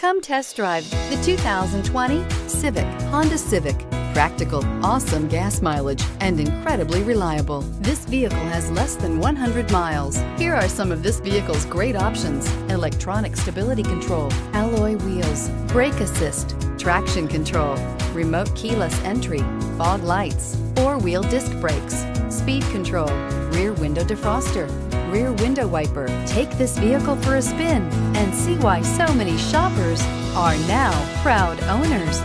Come test drive the 2020 Civic, Honda Civic. Practical, awesome gas mileage, and incredibly reliable. This vehicle has less than 100 miles. Here are some of this vehicle's great options. Electronic stability control, alloy wheels, brake assist, traction control, remote keyless entry, fog lights, four-wheel disc brakes, speed control, rear window defroster, rear window wiper. Take this vehicle for a spin and see why so many shoppers are now proud owners.